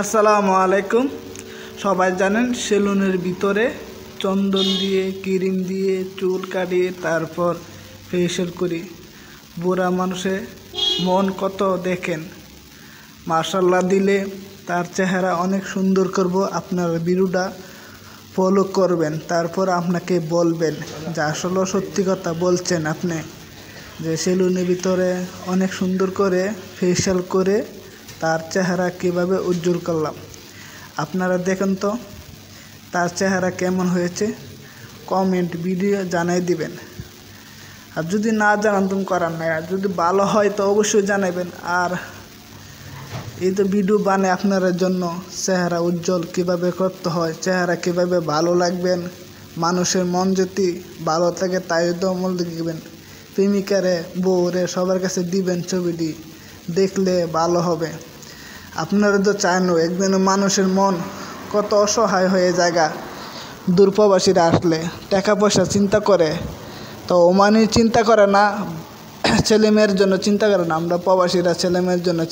আসসালামু আলাইকুম। সবাই জানেন সেলুনের ভিতরে চন্দন দিয়ে, ক্রিম দিয়ে, চুল কাটিয়ে, তারপর ফেসিয়াল করি। বুড়া মানুষে মন কত দেখেন। মার্শাল্লাহ দিলে তার চেহারা অনেক সুন্দর করব, আপনার ভিডিওটা ফলো করবেন, তারপর আপনাকে বলবেন যে আসলে সত্যি কথা বলছেন আপনি। যে সেলুনের ভিতরে অনেক সুন্দর করে ফেসিয়াল করে তার চেহারা কীভাবে উজ্জ্বল করলাম? আপনারা দেখেন তো, তার চেহারা কেমন হয়েছে? কমেন্ট ভিডিও জানাই দিবেন। আর যদি না জানান, তুমি করার নাই। আর যদি ভালো হয়, তো অবশ্যই জানাবেন। আর এই তো ভিডিও বানায় আপনার জন্য। চেহারা উজ্জ্বল কীভাবে করতে হয়, চেহারা কীভাবে ভালো লাগবেন, মানুষের মন যদি ভালো থাকে, তাই তো মূল দেখবেন। প্রেমিকারে, বউরে সবার কাছে দিবেন ছবিটি দেখলে ভালো হবে। আপনারা তো চান একদিন মানুষের মন কত অসহায় হয়ে জায়গা। দূরপ্রবাসীরা আসলে টাকা পয়সা চিন্তা করে। তো ওমানি চিন্তা করে না, ছেলেমেয়ের জন্য চিন্তা করে না, আমরা প্রবাসীরা ছেলেমেয়ের জন্য